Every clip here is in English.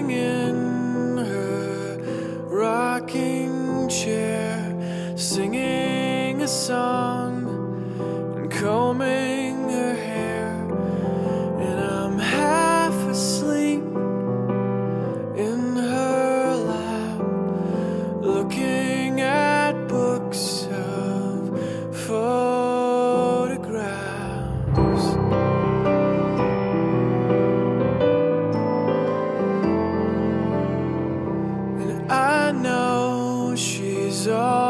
singing. So.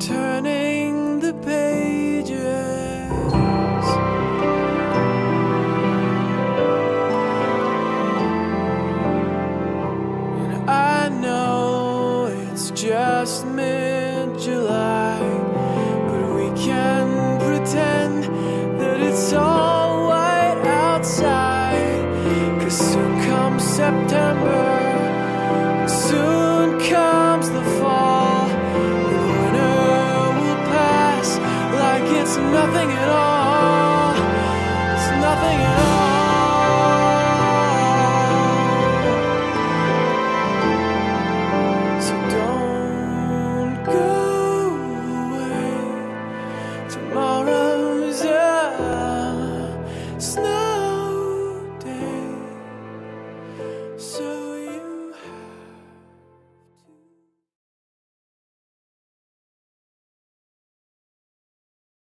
turning the pages. And I know it's just mid July, but we can pretend that it's all white outside. Cause soon comes September, nothing at all. It's nothing at all.